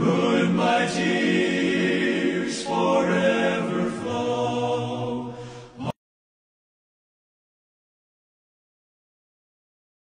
Good mighty